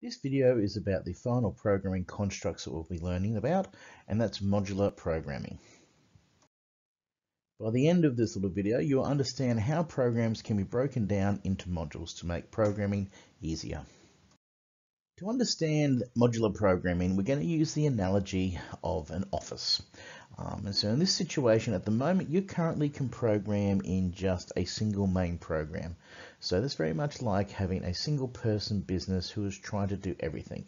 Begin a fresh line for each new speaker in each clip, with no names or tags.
This video is about the final programming constructs that we'll be learning about, and that's modular programming. By the end of this little video, you'll understand how programs can be broken down into modules to make programming easier. To understand modular programming, we're going to use the analogy of an office. Um, and so in this situation, at the moment, you currently can program in just a single main program. So that's very much like having a single person business who is trying to do everything.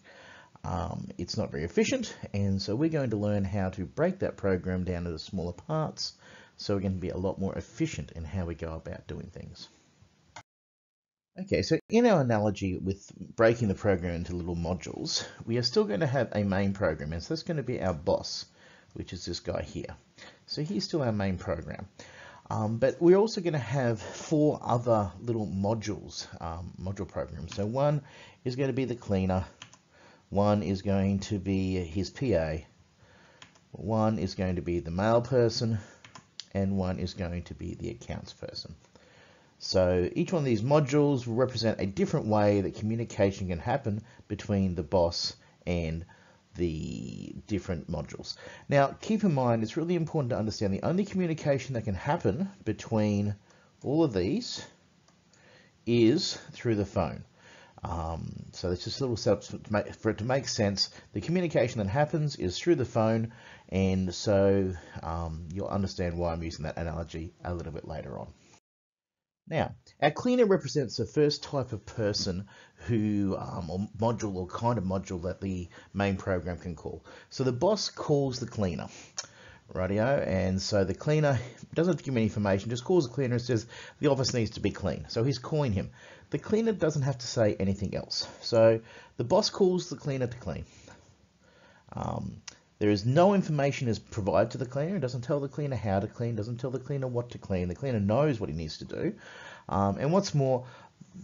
Um, it's not very efficient, and so we're going to learn how to break that program down into smaller parts so we're going to be a lot more efficient in how we go about doing things. Okay, so in our analogy with breaking the program into little modules, we are still going to have a main program, and so that's going to be our boss, which is this guy here. So he's still our main program. Um, but we're also going to have four other little modules, um, module programs. So one is going to be the cleaner, one is going to be his PA, one is going to be the mail person, and one is going to be the accounts person. So each one of these modules will represent a different way that communication can happen between the boss and the different modules. Now, keep in mind, it's really important to understand the only communication that can happen between all of these is through the phone. Um, so it's just a little setup for it to make sense. The communication that happens is through the phone, and so um, you'll understand why I'm using that analogy a little bit later on. Now, our cleaner represents the first type of person who, um, or module or kind of module that the main program can call. So the boss calls the cleaner, rightio, and so the cleaner doesn't give any information, just calls the cleaner and says the office needs to be clean. So he's calling him. The cleaner doesn't have to say anything else. So the boss calls the cleaner to clean. Um, there is no information is provided to the cleaner. It doesn't tell the cleaner how to clean, doesn't tell the cleaner what to clean. The cleaner knows what he needs to do. Um, and what's more,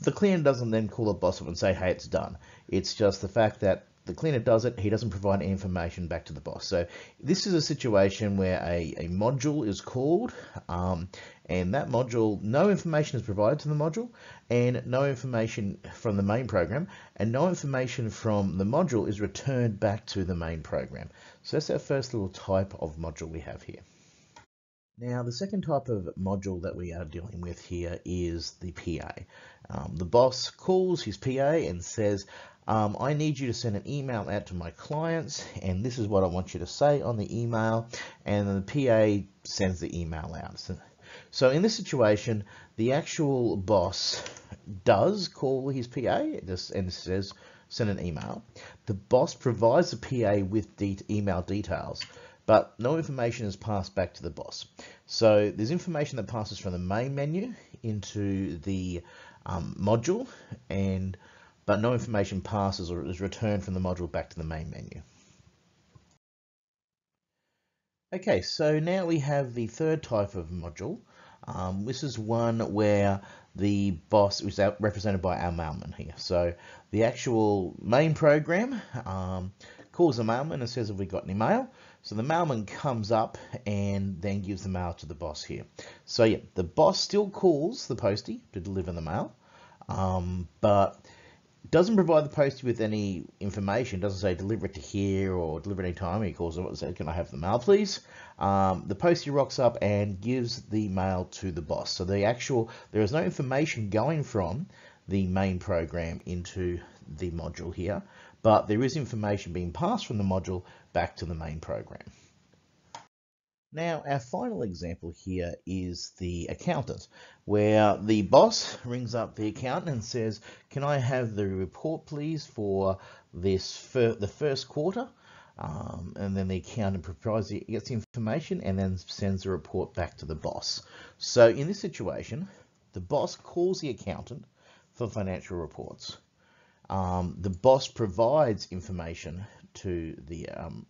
the cleaner doesn't then call the boss up and say, hey, it's done. It's just the fact that the cleaner does it, he doesn't provide any information back to the boss. So this is a situation where a, a module is called um, and that module, no information is provided to the module and no information from the main program and no information from the module is returned back to the main program. So that's our first little type of module we have here. Now, the second type of module that we are dealing with here is the PA. Um, the boss calls his PA and says, um, I need you to send an email out to my clients, and this is what I want you to say on the email, and the PA sends the email out. So so in this situation, the actual boss does call his PA and says, send an email. The boss provides the PA with de email details, but no information is passed back to the boss. So there's information that passes from the main menu into the um, module, and but no information passes or is returned from the module back to the main menu. Okay, so now we have the third type of module. Um, this is one where the boss is represented by our mailman here. So the actual main program um, calls the mailman and says, have we got any mail? So the mailman comes up and then gives the mail to the boss here. So yeah, the boss still calls the postie to deliver the mail, um, but doesn't provide the postie with any information. Doesn't say deliver it to here or deliver any time. He calls it and says, "Can I have the mail, please?" Um, the postie rocks up and gives the mail to the boss. So the actual there is no information going from the main program into the module here, but there is information being passed from the module back to the main program. Now, our final example here is the accountant, where the boss rings up the accountant and says, can I have the report, please, for this the first quarter? Um, and then the accountant provides the, gets the information and then sends the report back to the boss. So in this situation, the boss calls the accountant for financial reports. Um, the boss provides information to the um,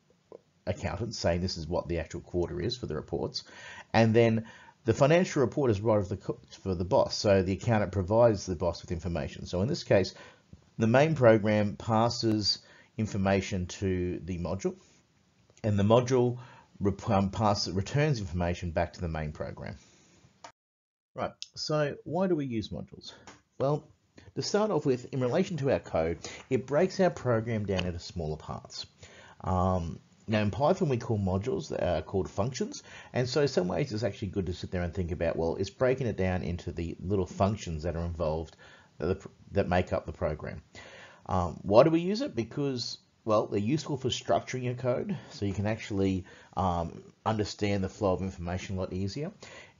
accountant saying this is what the actual quarter is for the reports. And then the financial report is right of the, for the boss. So the accountant provides the boss with information. So in this case, the main program passes information to the module and the module um, returns information back to the main program. Right, so why do we use modules? Well, to start off with, in relation to our code, it breaks our program down into smaller parts. Um, now in Python we call modules are called functions and so some ways it's actually good to sit there and think about well it's breaking it down into the little functions that are involved that, that make up the program. Um, why do we use it? Because well, they're useful for structuring your code, so you can actually um, understand the flow of information a lot easier.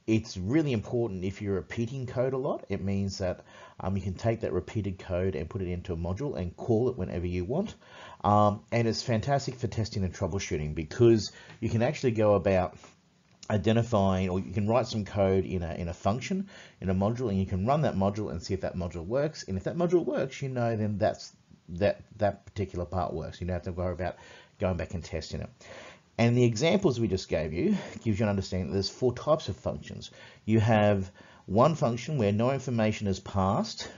It's really important if you're repeating code a lot. It means that um, you can take that repeated code and put it into a module and call it whenever you want. Um, and it's fantastic for testing and troubleshooting because you can actually go about identifying or you can write some code in a, in a function in a module and you can run that module and see if that module works and if that module works you know then that's that that particular part works. You don't have to worry about going back and testing it. And the examples we just gave you gives you an understanding that there's four types of functions. You have one function where no information is passed,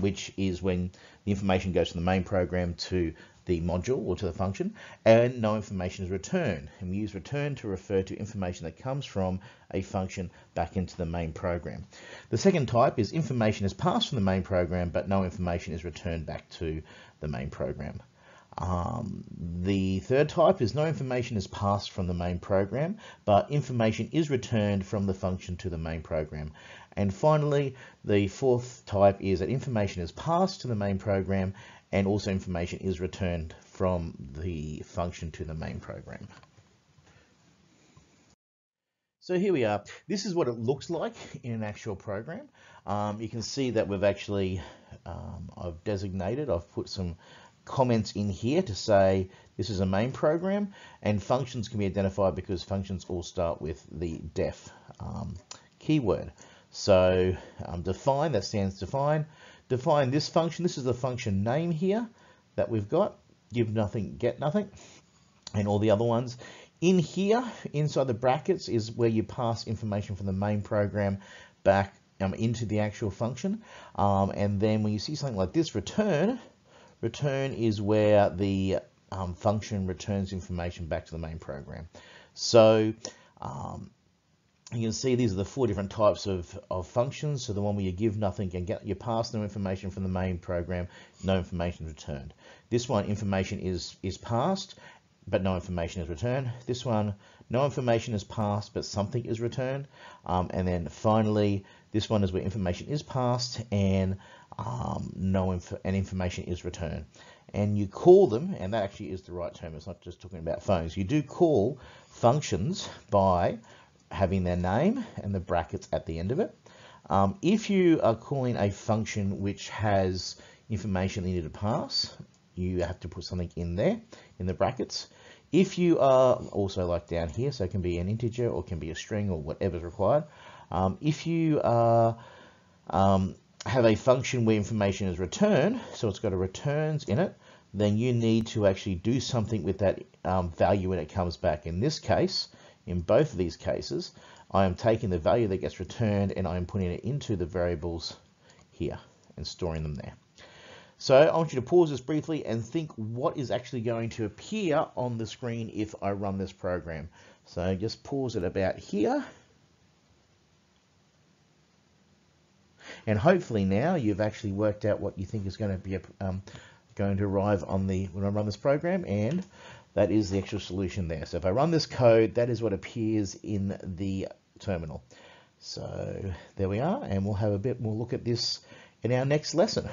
which is when the information goes from the main program to the module or to the function, and no information is returned. And we use return to refer to information that comes from a function back into the main program. The second type is information is passed from the main program, but no information is returned back to the main program. Um, the third type is no information is passed from the main program, but information is returned from the function to the main program. And finally, the fourth type is that information is passed to the main program and also information is returned from the function to the main program. So here we are. This is what it looks like in an actual program. Um, you can see that we've actually, um, I've designated, I've put some comments in here to say this is a main program and functions can be identified because functions all start with the def um, keyword. So um, define, that stands define. Define this function, this is the function name here that we've got, give nothing, get nothing, and all the other ones. In here, inside the brackets, is where you pass information from the main program back um, into the actual function. Um, and then when you see something like this, return, return is where the um, function returns information back to the main program. So um, you can see these are the four different types of, of functions. So the one where you give nothing and get you pass no information from the main program, no information returned. This one, information is is passed, but no information is returned. This one, no information is passed, but something is returned. Um, and then finally, this one is where information is passed and um, no inf and information is returned. And you call them, and that actually is the right term. It's not just talking about phones. You do call functions by having their name and the brackets at the end of it. Um, if you are calling a function which has information you need to pass, you have to put something in there in the brackets. If you are also like down here, so it can be an integer or can be a string or whatever is required. Um, if you are um, have a function where information is returned, so it's got a returns in it, then you need to actually do something with that um, value when it comes back. In this case, in both of these cases, I am taking the value that gets returned and I am putting it into the variables here and storing them there. So I want you to pause this briefly and think what is actually going to appear on the screen if I run this program. So just pause it about here. And hopefully now you've actually worked out what you think is going to be um, going to arrive on the when I run this program and that is the actual solution there. So if I run this code, that is what appears in the terminal. So there we are, and we'll have a bit more look at this in our next lesson.